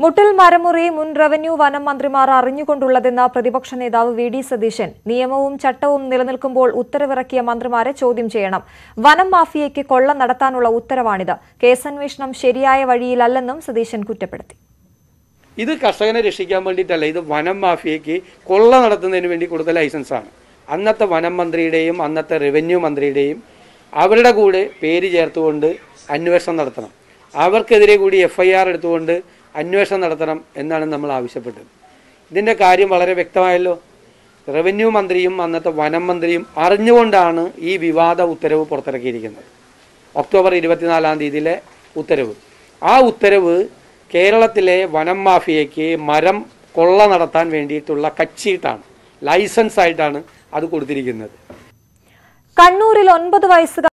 മുട്ടിൽ മരമുറി മുൻ റവന്യൂ വനം മന്ത്രിമാർ അറിഞ്ഞുകൊണ്ടുള്ളതെന്ന പ്രതിപക്ഷ നേതാവ് വി ഡി സതീശൻ. നിയമവും ചട്ടവും നിലനിൽക്കുമ്പോൾ ഉത്തരവിറക്കിയ മന്ത്രിമാരെ ചോദ്യം ചെയ്യണം. വനം മാഫിയയ്ക്ക് കൊള്ള നടത്താനുള്ള ഉത്തരവാണിത്. കേസന്വേഷണം ശരിയായ വഴിയിലല്ലെന്നും സതീശൻ കുറ്റപ്പെടുത്തി. ഇത് കർഷകനെ രക്ഷിക്കാൻ വേണ്ടിയിട്ടല്ല. ഇത് വനം മാഫിയയ്ക്ക് കൊള്ള നടത്തുന്നതിന് വേണ്ടി കൊടുത്ത ലൈസൻസാണ് അന്നത്തെ വനം മന്ത്രിയുടെയും അന്നത്തെ റവന്യൂ മന്ത്രിയുടെയും അവരുടെ കൂടെ പേര് ചേർത്തുകൊണ്ട് അന്വേഷണം നടത്തണം. അവർക്കെതിരെ കൂടി എഫ് എടുത്തുകൊണ്ട് അന്വേഷണം നടത്തണം എന്നാണ് നമ്മൾ ആവശ്യപ്പെട്ടത്. ഇതിന്റെ കാര്യം വളരെ വ്യക്തമായല്ലോ. റവന്യൂ മന്ത്രിയും അന്നത്തെ വനം മന്ത്രിയും അറിഞ്ഞുകൊണ്ടാണ് ഈ വിവാദ ഉത്തരവ് പുറത്തിറക്കിയിരിക്കുന്നത്. ഒക്ടോബർ ഇരുപത്തിനാലാം തീയതിയിലെ ഉത്തരവ്. ആ ഉത്തരവ് കേരളത്തിലെ വനം മാഫിയയ്ക്ക് മരം കൊള്ള നടത്താൻ വേണ്ടിയിട്ടുള്ള കച്ചീട്ടാണ് ലൈസൻസ് ആയിട്ടാണ് അത് കൊടുത്തിരിക്കുന്നത്. കണ്ണൂരിൽ ഒൻപത് വയസ്സുകാർ